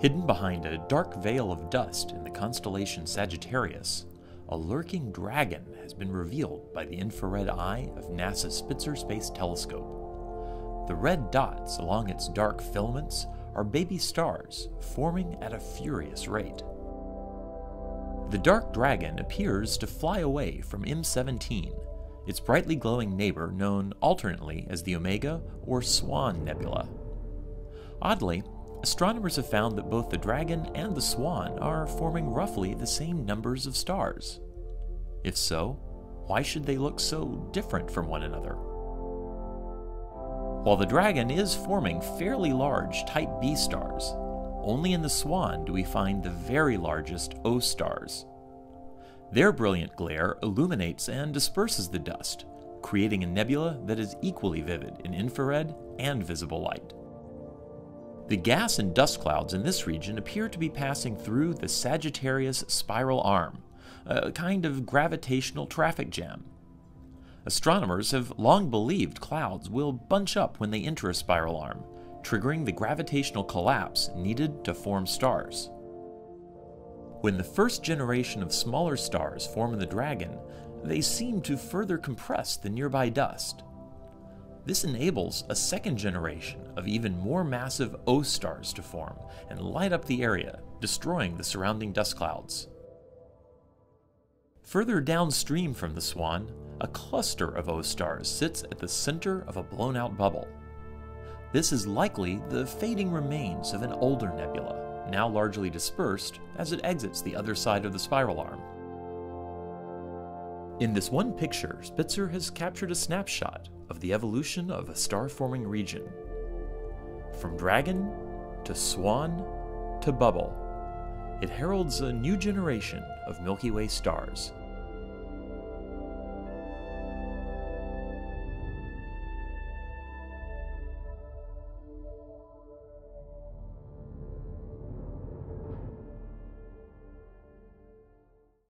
Hidden behind a dark veil of dust in the constellation Sagittarius, a lurking dragon has been revealed by the infrared eye of NASA's Spitzer Space Telescope. The red dots along its dark filaments are baby stars forming at a furious rate. The dark dragon appears to fly away from M17, its brightly glowing neighbor known alternately as the Omega or Swan Nebula. Oddly, astronomers have found that both the dragon and the swan are forming roughly the same numbers of stars. If so, why should they look so different from one another? While the dragon is forming fairly large Type B stars, only in the Swan do we find the very largest O stars. Their brilliant glare illuminates and disperses the dust, creating a nebula that is equally vivid in infrared and visible light. The gas and dust clouds in this region appear to be passing through the Sagittarius spiral arm, a kind of gravitational traffic jam. Astronomers have long believed clouds will bunch up when they enter a spiral arm, triggering the gravitational collapse needed to form stars. When the first generation of smaller stars form in the Dragon, they seem to further compress the nearby dust. This enables a second generation of even more massive O stars to form and light up the area, destroying the surrounding dust clouds. Further downstream from the Swan, a cluster of O stars sits at the center of a blown out bubble. This is likely the fading remains of an older nebula, now largely dispersed as it exits the other side of the spiral arm. In this one picture, Spitzer has captured a snapshot of the evolution of a star forming region. From dragon to swan to bubble, it heralds a new generation of Milky Way stars.